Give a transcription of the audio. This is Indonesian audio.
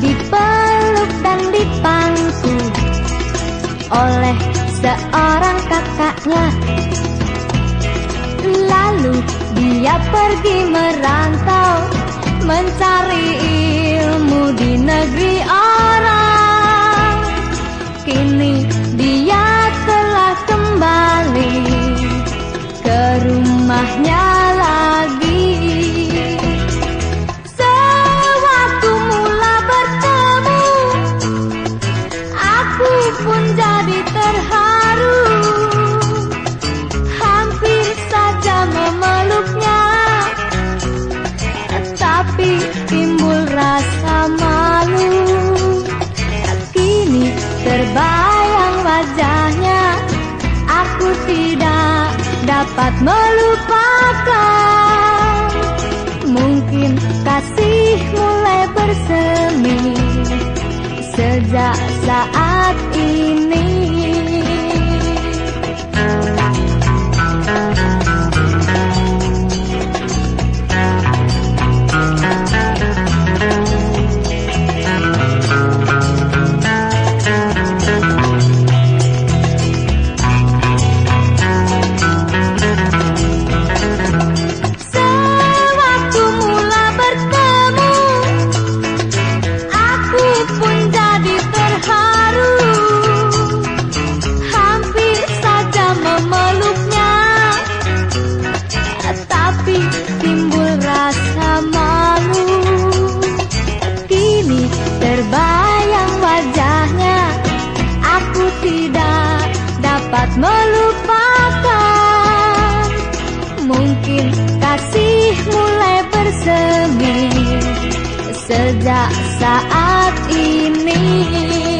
dipeluk dan dipangku oleh seorang kakaknya. Lalu dia pergi merantau mencari Terbayang wajahnya Aku tidak dapat melupakan. Mungkin kasih mulai bersemi Sejak saat ini melupakan. Mungkin kasih mulai bersemi Sejak saat ini